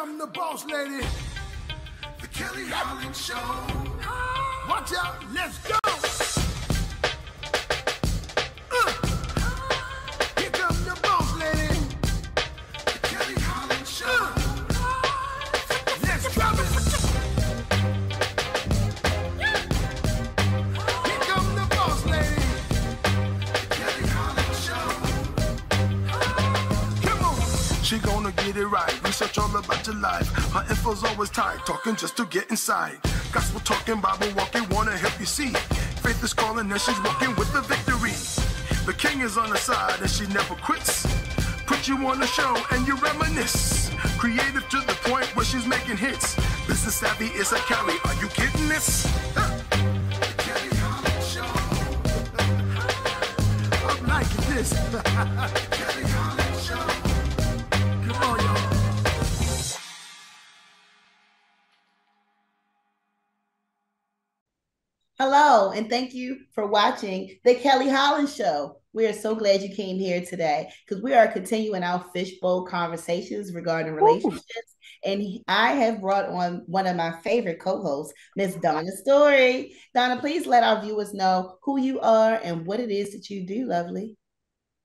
come the boss lady. The Kelly Holland Show. Watch out, let's go. All life. Her info's always tight. Talking just to get inside. Gospel talking, Bible walking, wanna help you see. Faith is calling and she's walking with the victory. The king is on her side and she never quits. Put you on the show and you reminisce. Creative to the point where she's making hits. Business savvy is a Kelly. Are you getting this? I'm liking this. Hello, and thank you for watching the Kelly Holland Show. We are so glad you came here today because we are continuing our fishbowl conversations regarding relationships. And I have brought on one of my favorite co hosts, Miss Donna Storey. Donna, please let our viewers know who you are and what it is that you do, lovely.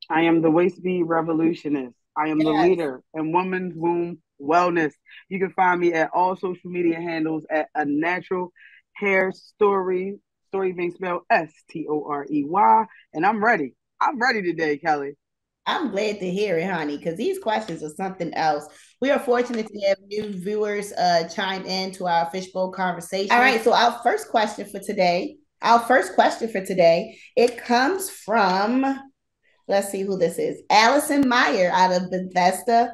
I am the waist bead revolutionist. I am the leader in women's womb wellness. You can find me at all social media handles at a natural hair story. Story being spelled S T O R E Y. And I'm ready. I'm ready today, Kelly. I'm glad to hear it, honey, because these questions are something else. We are fortunate to have new viewers uh, chime in to our fishbowl conversation. All right, so our first question for today, our first question for today, it comes from, let's see who this is, Allison Meyer out of Bethesda,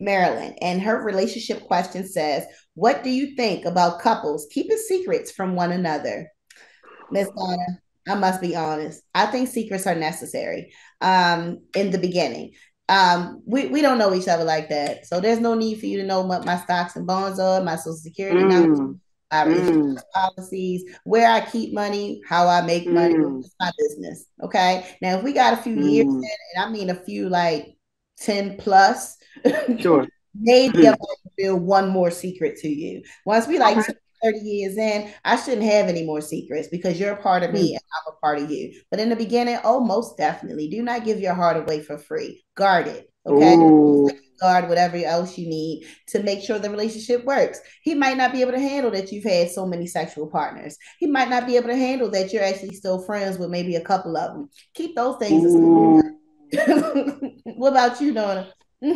Maryland. And her relationship question says, What do you think about couples keeping secrets from one another? Miss Donna, I must be honest. I think secrets are necessary um, in the beginning. Um, we, we don't know each other like that. So there's no need for you to know what my stocks and bonds are, my social security number, Mm, my mm. policies, where I keep money, how I make money. Mm. It's my business. Okay. Now, if we got a few years Mm. in, and I mean a few like 10 plus, Sure. maybe Mm. I might reveal one more secret to you. Once we like Okay. 30 years in, I shouldn't have any more secrets because you're a part of Mm. me and I'm a part of you. But in the beginning, oh, most definitely. Do not give your heart away for free. Guard it. Okay. Ooh. Guard whatever else you need to make sure the relationship works. He might not be able to handle that you've had so many sexual partners. He might not be able to handle that you're actually still friends with maybe a couple of them. Keep those things. a Ooh. secret. what about you, Donna?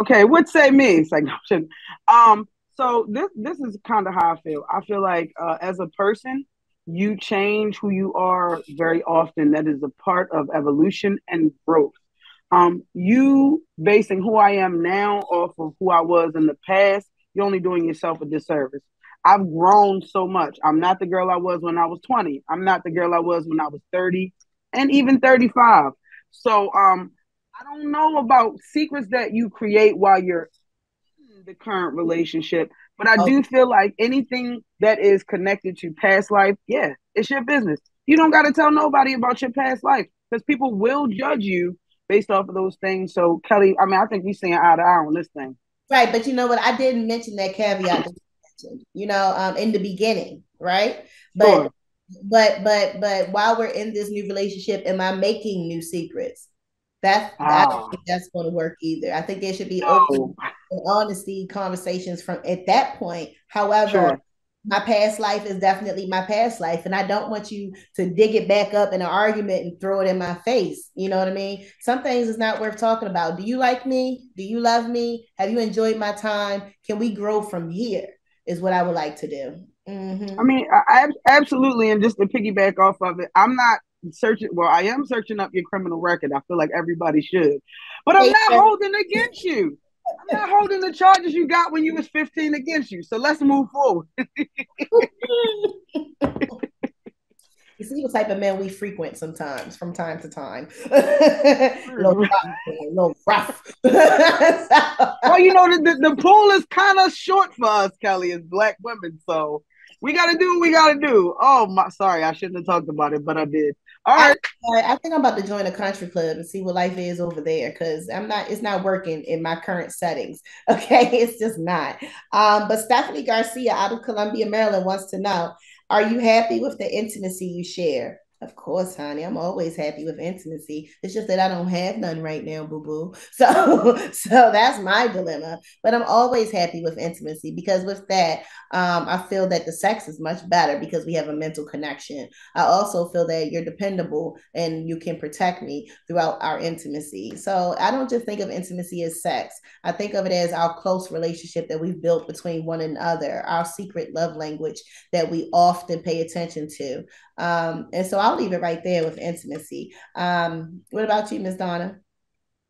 Okay, what say me? It's like no, I'm kidding. um. So this this is kind of how I feel. I feel like uh, as a person, you change who you are very often. That is a part of evolution and growth. Um, you basing who I am now off of who I was in the past, you're only doing yourself a disservice. I've grown so much. I'm not the girl I was when I was 20. I'm not the girl I was when I was 30 and even 35. So um I don't know about secrets that you create while you're the current relationship, but I do feel like anything that is connected to past life, yeah, it's your business. You don't got to tell nobody about your past life because people will judge you based off of those things. So, Kelly, I mean, I think we seeing eye to eye on this thing. Right, but you know what? I didn't mention that caveat. that you mentioned, You know, um, in the beginning, right? But Sure. but but but while we're in this new relationship, am I making new secrets? That's I Ah. don't think that's going to work either. I think it should be open. And honesty conversations from at that point. However, Sure. my past life is definitely my past life, and I don't want you to dig it back up in an argument and throw it in my face. You know what I mean? Some things is not worth talking about. Do you like me? Do you love me? Have you enjoyed my time? Can we grow from here? Is what I would like to do. Mhm. I mean, I, I, absolutely. And just to piggyback off of it, I'm not searching. Well, I am searching up your criminal record. I feel like everybody should, but I'm not holding against you. I'm not holding the charges you got when you was 15 against you. So let's move forward. You see what type of men we frequent sometimes, from time to time. little rough, little rough. well, you know, the, the, the pool is kind of short for us, Kelly, as black women. So we got to do what we got to do. Oh, my, sorry, I shouldn't have talked about it, but I did. All right. I, I, think I'm about to join a country club and see what life is over there because I'm not. It's not working in my current settings. Okay, it's just not. Um, but Stephanie Garcia out of Columbia, Maryland, wants to know: Are you happy with the intimacy you share? Of course, honey. I'm always happy with intimacy. It's just that I don't have none right now, boo boo. So, so that's my dilemma. But I'm always happy with intimacy because with that, um, I feel that the sex is much better because we have a mental connection. I also feel that you're dependable and you can protect me throughout our intimacy. So I don't just think of intimacy as sex. I think of it as our close relationship that we've built between one another, our secret love language that we often pay attention to. Um, and so I'll leave it right there with intimacy. Um, what about you, Miss Donna?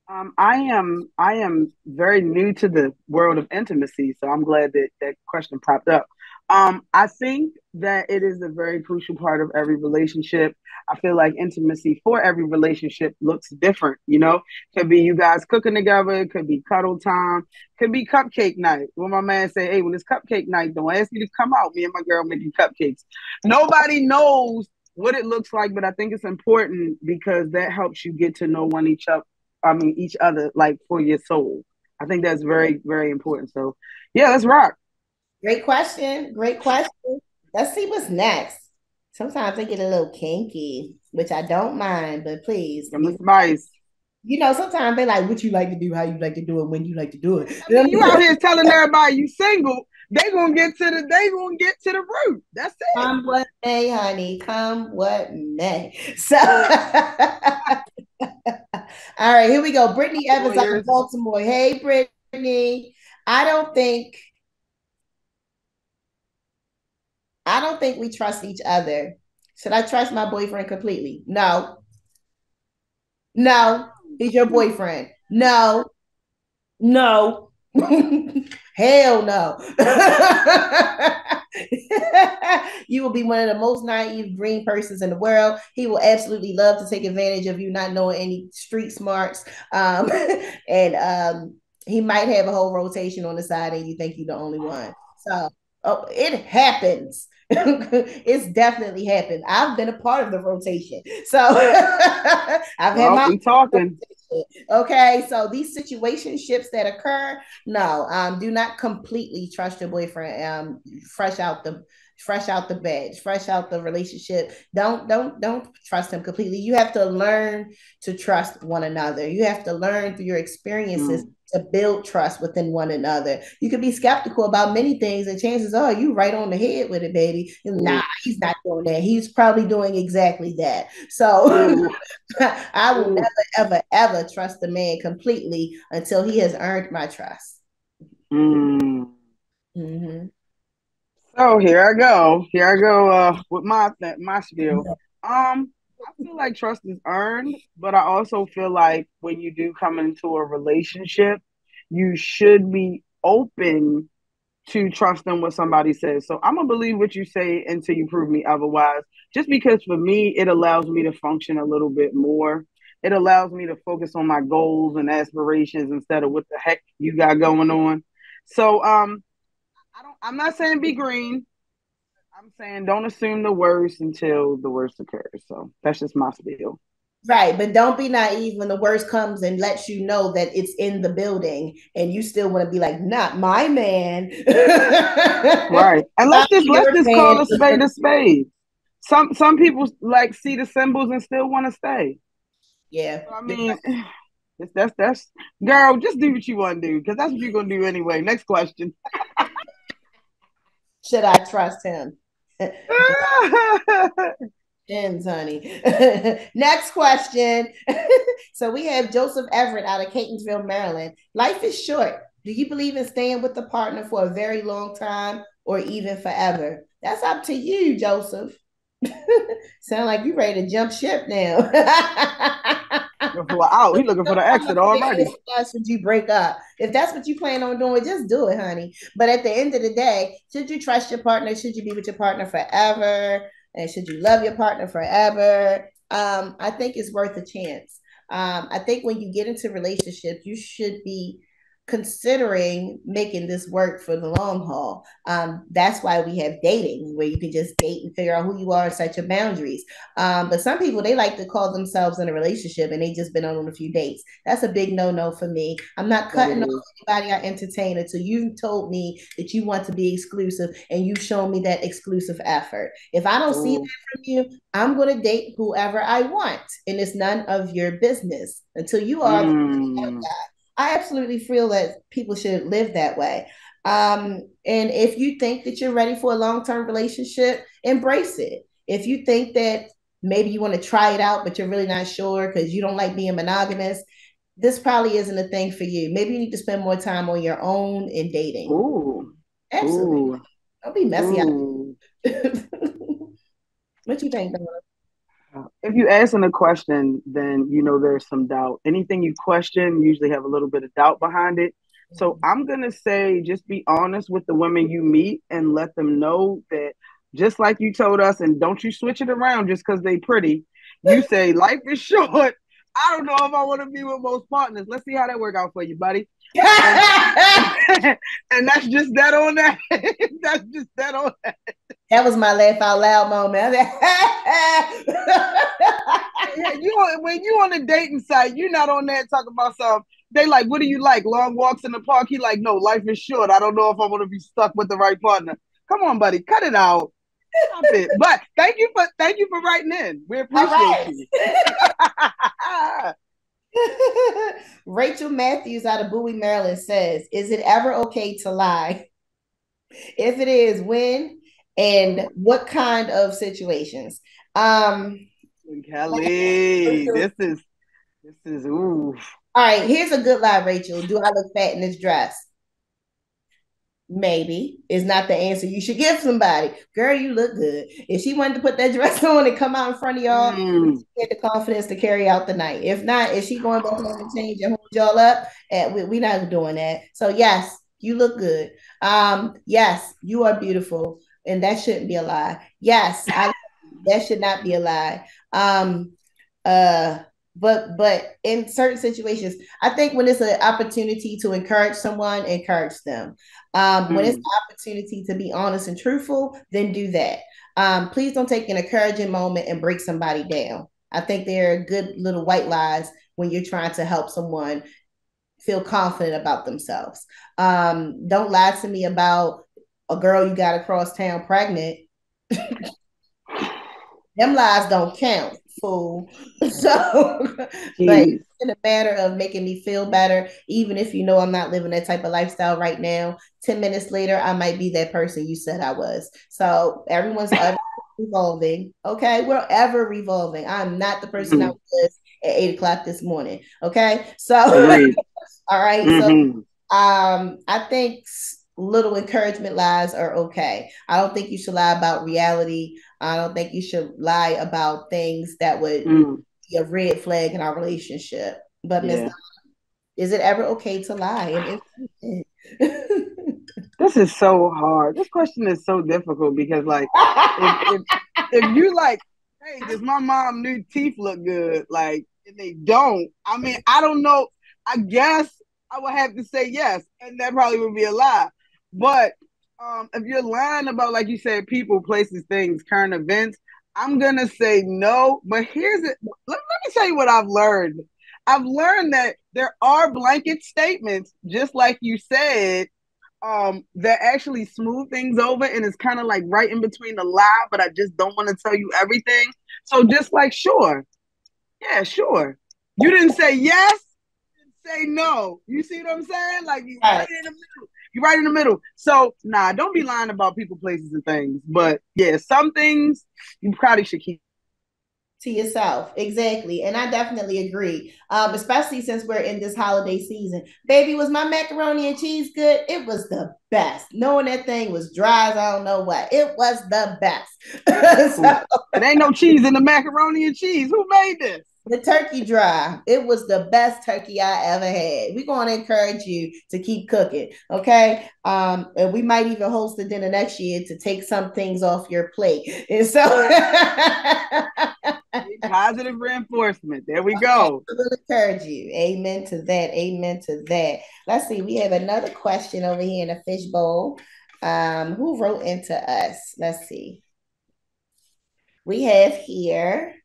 Um, I am I am very new to the world of intimacy, so I'm glad that that question popped up. Um, I think that it is a very crucial part of every relationship. I feel like intimacy for every relationship looks different. You know, could be you guys cooking together, could be cuddle time, could be cupcake night. When my man say, "Hey, when it's cupcake night, don't ask me to come out. Me and my girl making cupcakes." Nobody knows what it looks like, but I think it's important because that helps you get to know one each other I mean, each other, like for your soul. I think that's very, very important. So, yeah, let's rock. Great question. Great question. Let's see what's next. Sometimes they get a little kinky, which I don't mind, but please. It's nice. You know, sometimes they like what you like to do, how you like to do it, when you like to do it. I mean, you out here telling everybody you single, they gonna get to the they gonna get to the root. That's it. Come what may, honey. Come what may. So All right, here we go. Brittany Evans out of Baltimore. Hey, Brittany. I don't think I don't think we trust each other. Should I trust my boyfriend completely? No. No. He's your boyfriend. No. No. Hell no. you will be one of the most naive green persons in the world. He will absolutely love to take advantage of you not knowing any street smarts. Um, and um, he might have a whole rotation on the side and you think you're the only one. So oh, it happens. it's definitely happened. I've been a part of the rotation. So I've had my talking. Okay, so these situationships that occur, no, um, do not completely trust your boyfriend. Um, fresh out the fresh out the bed, fresh out the relationship. Don't don't don't trust him completely. You have to learn to trust one another. You have to learn through your experiences mm. To build trust within one another. You could be skeptical about many things, and chances are you right on the head with it, baby. Mm. Nah, he's not doing that. He's probably doing exactly that. So. I will never, ever, ever trust a man completely until he has earned my trust. Mm. Mm-hmm. So here I go. Here I go uh, with my my spiel. Um, I feel like trust is earned, but I also feel like when you do come into a relationship, you should be open to trusting what somebody says. So I'm gonna believe what you say until you prove me otherwise. Just because for me, it allows me to function a little bit more. It allows me to focus on my goals and aspirations instead of what the heck you got going on. So um I don't. I'm not saying be green. I'm saying don't assume the worst until the worst occurs. So that's just my spiel. Right, but don't be naive when the worst comes and lets you know that it's in the building, and you still want to be like, "Not my man." right, and let's just let's just call a spade a spade. Some some people like see the symbols and still want to stay. Yeah, so, I mean, that's that's that's girl. Just do what you want to do because that's what you're gonna do anyway. Next question. Should I trust him? Ends, honey. Next question. so we have Joseph Everett out of Catonsville, Maryland. Life is short. Do you believe in staying with the partner for a very long time or even forever? That's up to you, Joseph. Sound like you ready to jump ship now. looking for out. He's looking for the exit already. Should you break up? If that's what you plan on doing, just do it, honey. But at the end of the day, should you trust your partner? Should you be with your partner forever? And should you love your partner forever? Um, I think it's worth a chance. Um, I think when you get into relationships, you should be considering making this work for the long haul. Um, that's why we have dating, where you can just date and figure out who you are and set your boundaries. Um, but some people they like to call themselves in a relationship and they just been on a few dates. That's a big no no for me. I'm not cutting off anybody I entertain until you've told me that you want to be exclusive and you've shown me that exclusive effort. If I don't Ooh. see that from you, I'm going to date whoever I want, and it's none of your business until you are. Mm. I absolutely feel that people should live that way. Um, and if you think that you're ready for a long term relationship, embrace it. If you think that maybe you want to try it out, but you're really not sure because you don't like being monogamous, this probably isn't a thing for you. Maybe you need to spend more time on your own in dating. Ooh. Absolutely. Ooh. Don't be messy. what you think, Donna? If you asking a question, then you know there's some doubt. Anything you question usually have a little bit of doubt behind it. So mm-hmm. I'm gonna say just be honest with the women you meet and let them know that just like you told us, and don't you switch it around just because they pretty. You say life is short. I don't know if I want to be with most partners. Let's see how that work out for you, buddy. and, and that's just that on that. that's just that on that. That was my laugh out loud moment. yeah, you when you on a dating site, you're not on that talking about some. They like, what do you like? Long walks in the park. He like, no, life is short. I don't know if I want to be stuck with the right partner. Come on, buddy, cut it out. Stop it. But thank you for thank you for writing in. We appreciate right. you. Rachel Matthews out of Bowie, Maryland says, "Is it ever okay to lie? If it is, when and what kind of situations. Um Kelly, this is this is ooh. All right, here's a good lie, Rachel. Do I look fat in this dress? Maybe is not the answer you should give somebody. Girl, you look good. If she wanted to put that dress on and come out in front of y'all, mm. she had the confidence to carry out the night. If not, is she going back home and change and hold y'all up? And we, we're not doing that. So yes, you look good. Um, yes, you are beautiful and that shouldn't be a lie. Yes, I, that should not be a lie. Um, uh, but but in certain situations, I think when it's an opportunity to encourage someone, encourage them. Um, mm-hmm. When it's mm. an opportunity to be honest and truthful, then do that. Um, please don't take an encouraging moment and break somebody down. I think they're good little white lies when you're trying to help someone feel confident about themselves. Um, don't lie to me about a girl you got across town pregnant, them lies don't count, fool. So, but in a matter of making me feel better, even if you know I'm not living that type of lifestyle right now, 10 minutes later, I might be that person you said I was. So everyone's revolving. Okay. We're ever revolving. I'm not the person mm-hmm. I was at eight o'clock this morning. Okay. So, all right, mm-hmm. So, um, I think little encouragement lies are okay. I don't think you should lie about reality. I don't think you should lie about things that would mm. be a red flag in our relationship. But yeah. Miss, is it ever okay to lie? this is so hard. This question is so difficult because, like, if, if, if you like, hey, does my mom new teeth look good? Like, and they don't. I mean, I don't know. I guess I would have to say yes, and that probably would be a lie. But um, if you're lying about, like you said, people, places, things, current events, I'm gonna say no. But here's it. Let, let me tell you what I've learned. I've learned that there are blanket statements, just like you said, um, that actually smooth things over and it's kind of like right in between the lie, but I just don't want to tell you everything. So just like sure, yeah, sure. You didn't say yes, say no. You see what I'm saying? Like you right in the middle. You're right in the middle. So nah, don't be lying about people, places, and things. But yeah, some things you probably should keep to yourself. Exactly. And i definitely agree. Um, especially since we're in this holiday season. Baby was my macaroni and cheese good? It was the best. Knowing that thing was dry as i don't know what. It was the best. So, it ain't no cheese in the macaroni and cheese. Who made this the turkey dry. It was the best turkey I ever had. We're going to encourage you to keep cooking. Okay. Um, and we might even host a dinner next year to take some things off your plate. And so Positive reinforcement. There we go. I will encourage you. Amen to that. Amen to that. Let's see. We have another question over here in the fishbowl. Um, who wrote into us? Let's see. We have here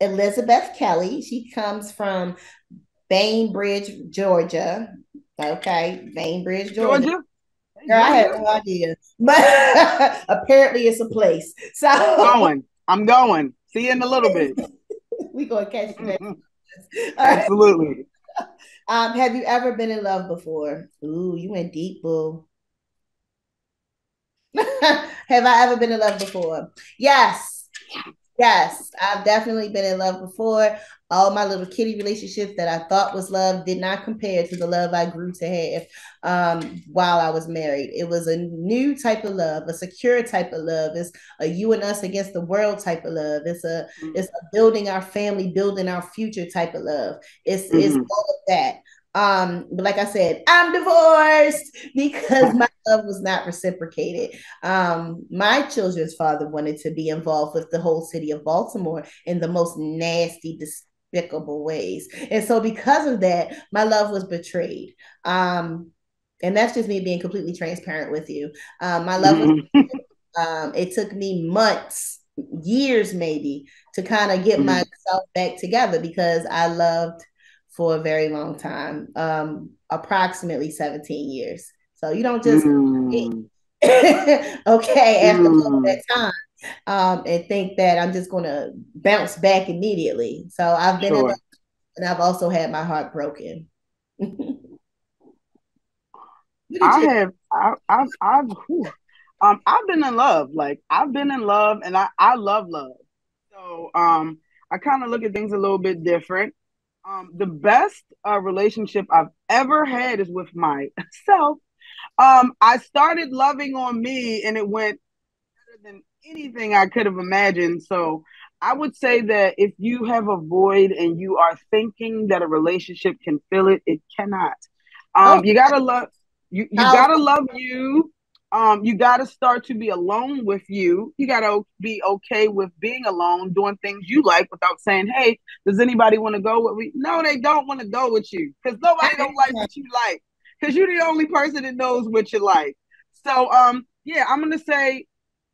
Elizabeth Kelly. She comes from Bainbridge, Georgia. Okay, Bainbridge, Georgia. Georgia? Girl, I have no idea, but apparently it's a place. So I'm going. I'm going. See you in a little bit. we gonna catch you. Absolutely. Um, have you ever been in love before? Ooh, you went deep, boo. have I ever been in love before? Yes. Yes, I've definitely been in love before. All my little kitty relationships that I thought was love did not compare to the love I grew to have um, while I was married. It was a new type of love, a secure type of love. It's a you and us against the world type of love. It's a mm-hmm. it's a building our family, building our future type of love. It's mm-hmm. it's all of that. Um, but like I said, I'm divorced because my love was not reciprocated. Um, my children's father wanted to be involved with the whole city of Baltimore in the most nasty, despicable ways. And so because of that, my love was betrayed. Um, and that's just me being completely transparent with you. Um, my love was um, it took me months, years maybe, to kind of get mm-hmm. myself back together because I loved for a very long time, um, approximately 17 years. So you don't just mm. okay after mm. that time um, and think that I'm just going to bounce back immediately. So I've been sure. and I've also had my heart broken. I have I, I've I've um I've been in love. Like I've been in love and I I love love. So um I kind of look at things a little bit different. Um, the best uh, relationship I've ever had is with myself. Um, I started loving on me, and it went better than anything I could have imagined. So I would say that if you have a void and you are thinking that a relationship can fill it, it cannot. Um, oh. You gotta love you. You gotta love you um, you got to start to be alone with you. You got to be okay with being alone, doing things you like without saying, "Hey, does anybody want to go with me?" No, they don't want to go with you because nobody don't like what you like because you're the only person that knows what you like. So, um, yeah, I'm gonna say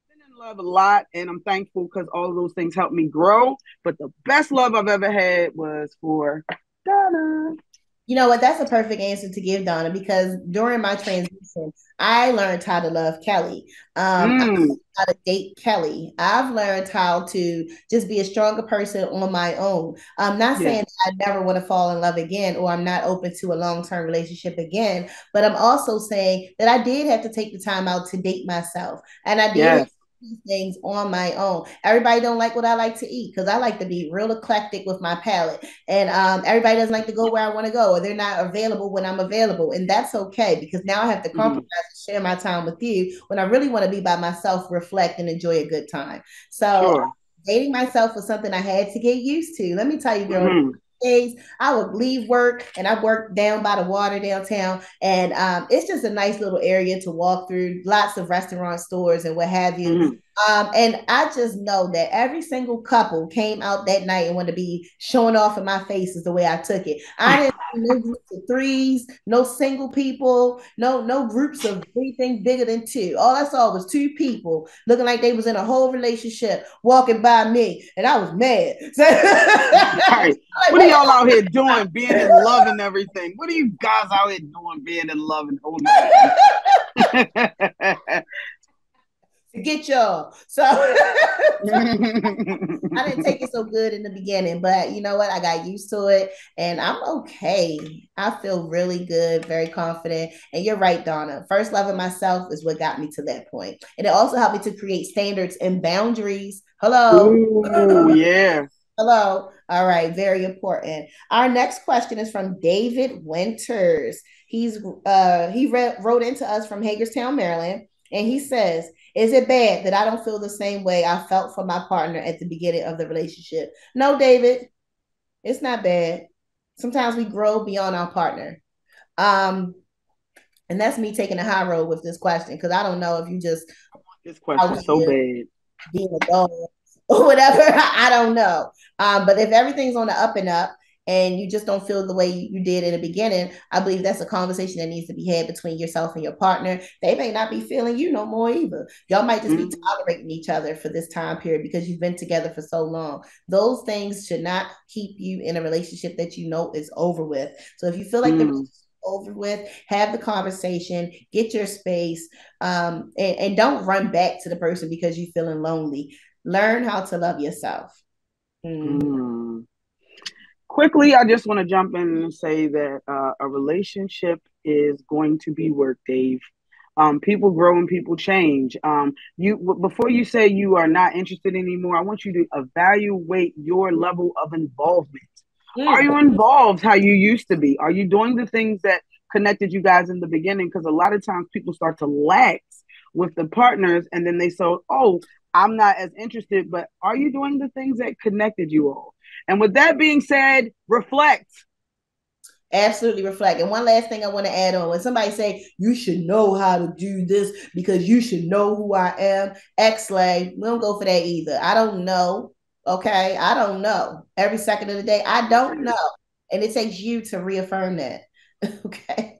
been in love a lot, and I'm thankful because all of those things helped me grow. But the best love I've ever had was for Donna. You know what? That's a perfect answer to give, Donna, because during my transition, I learned how to love Kelly. Um, mm. how to date Kelly. I've learned how to just be a stronger person on my own. I'm not yeah. saying I never want to fall in love again or I'm not open to a long term relationship again, but I'm also saying that I did have to take the time out to date myself. And I did yes these things on my own. Everybody don't like what I like to eat because I like to be real eclectic with my palate. And um, everybody doesn't like to go where I want to go or they're not available when I'm available. And that's okay because now I have to mm-hmm. compromise mm-hmm. and share my time with you when I really want to be by myself, reflect and enjoy a good time. So sure. dating myself was something I had to get used to. Let me tell you, girl, mm-hmm days I would leave work and I work down by the water downtown. And um, it's just a nice little area to walk through, lots of restaurant stores and what have you. Mm-hmm. Um, and I just know that every single couple came out that night and wanted to be showing off in my face is the way I took it. I didn't no groups of threes, no single people, no no groups of anything bigger than two. All I saw was two people looking like they was in a whole relationship walking by me, and I was mad. right. What are y'all out here doing, being in love and everything? What are you guys out here doing, being in love and holding? get y'all. So I didn't take it so good in the beginning, but you know what? I got used to it and I'm okay. I feel really good, very confident. And you're right, Donna. First loving myself is what got me to that point. And it also helped me to create standards and boundaries. Hello. Ooh, yeah. Hello. All right, very important. Our next question is from David Winters. He's uh he read, wrote into us from Hagerstown, Maryland, and he says, is it bad that I don't feel the same way I felt for my partner at the beginning of the relationship? No, David, it's not bad. Sometimes we grow beyond our partner. Um, and that's me taking a high road with this question because I don't know if you just this question so bad being a dog or whatever. I don't know. Um, but if everything's on the up and up, and you just don't feel the way you did in the beginning, I believe that's a conversation that needs to be had between yourself and your partner. They may not be feeling you no more either. Y'all might just mm-hmm. be tolerating each other for this time period because you've been together for so long. Those things should not keep you in a relationship that you know is over with. So if you feel like mm. the over with, have the conversation, get your space, um, and, and don't run back to the person because you're feeling lonely. Learn how to love yourself. Mm. Mm quickly, I just want to jump in and say that uh, a relationship is going to be work, Dave. Um, people grow and people change. Um, you before you say you are not interested anymore, I want you to evaluate your level of involvement. Yeah. Are you involved how you used to be? Are you doing the things that connected you guys in the beginning? Because a lot of times people start to lax with the partners, and then they say, "Oh, I'm not as interested." But are you doing the things that connected you all? And with that being said, reflect. Absolutely reflect. And one last thing I want to add on when somebody say you should know how to do this because you should know who I am, X-Lay, we don't go for that either. I don't know. Okay. I don't know. Every second of the day, I don't know. And it takes you to reaffirm that. Okay.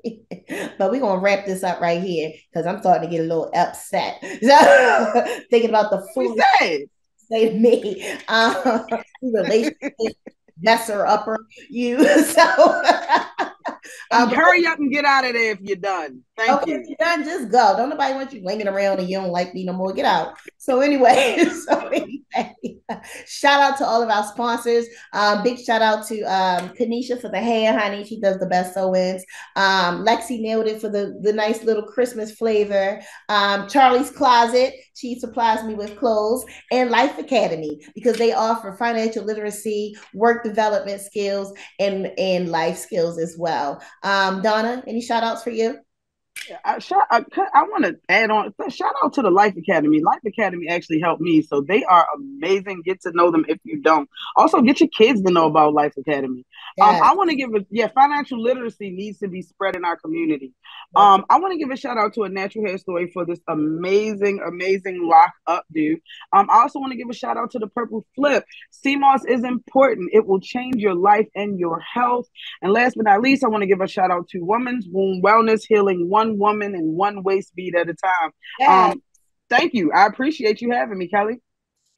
but we're gonna wrap this up right here because I'm starting to get a little upset. thinking about the food say to me, um, relationship messer upper you. so um, hurry up and get out of there if you're done. Thank okay, you. If you're done, just go. Don't nobody want you winging around and you don't like me no more. Get out. So anyway, so anyway, shout out to all of our sponsors. Um, big shout out to um, Kanisha for the hair, honey. She does the best sew-ins. Um, Lexi nailed it for the, the nice little Christmas flavor. Um, Charlie's Closet. She supplies me with clothes and Life Academy because they offer financial literacy, work development skills, and, and life skills as well. Um, Donna, any shout outs for you? I, shout, I, I want to add on. Shout out to the Life Academy. Life Academy actually helped me, so they are amazing. Get to know them if you don't. Also, get your kids to know about Life Academy. Um, I want to give a yeah. Financial literacy needs to be spread in our community. Um, I want to give a shout out to a natural hair story for this amazing, amazing lock up dude. Um, I also want to give a shout out to the Purple Flip. Sea moss is important. It will change your life and your health. And last but not least, I want to give a shout out to Women's Womb Wellness Healing, one woman and one waist bead at a time. Um, thank you. I appreciate you having me, Kelly.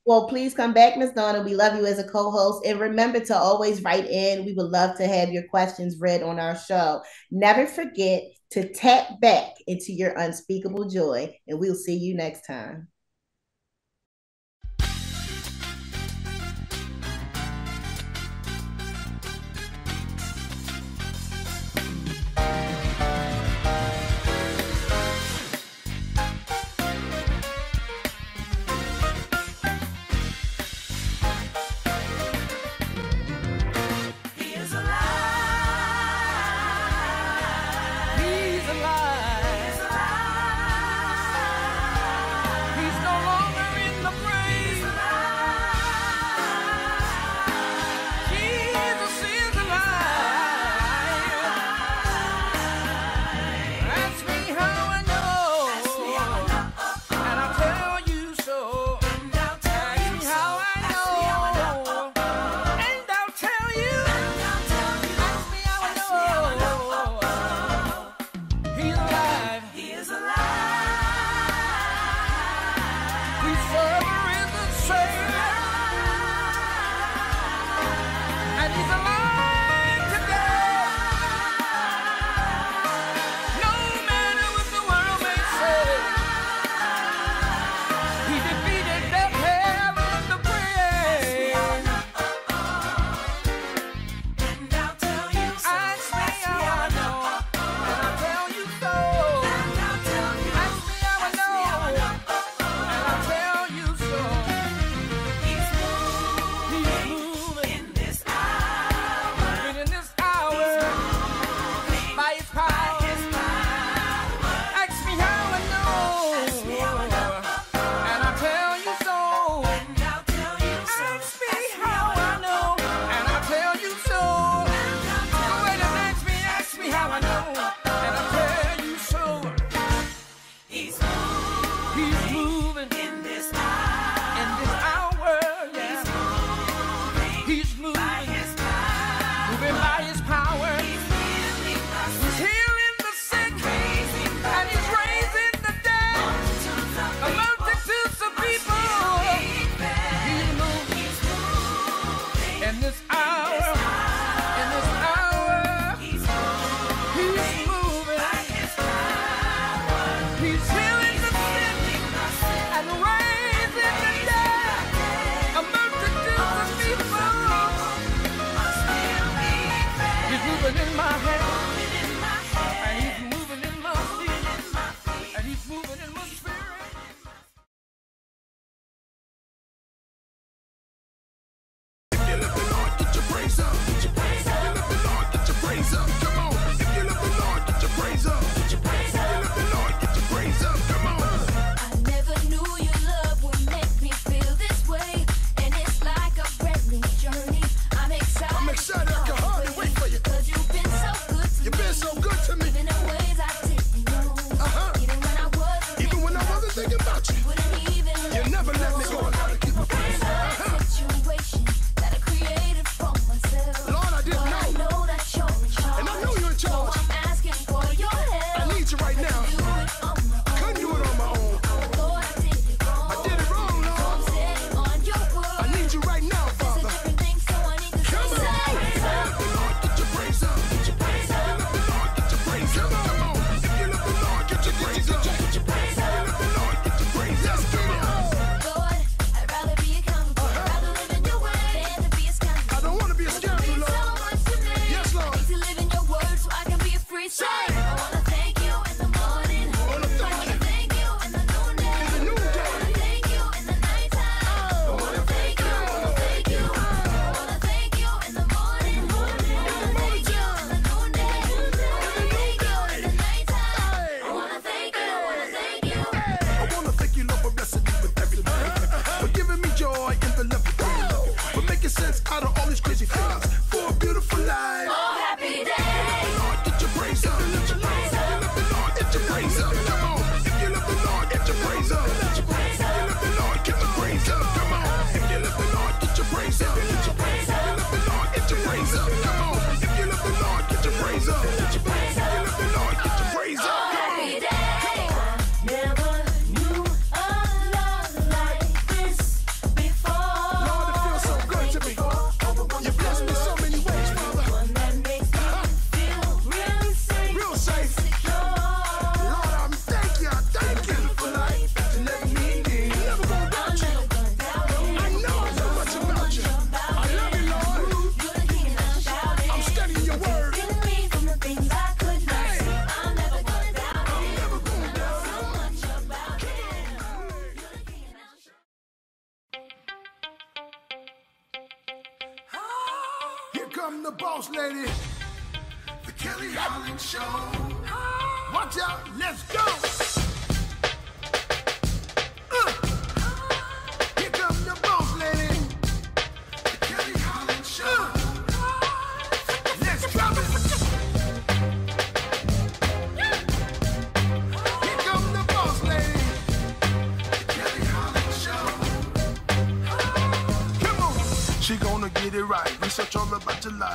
Well, please come back, Ms. Donna. We love you as a co-host. And remember to always write in. We would love to have your questions read on our show. Never forget to tap back into your unspeakable joy. And we'll see you next time.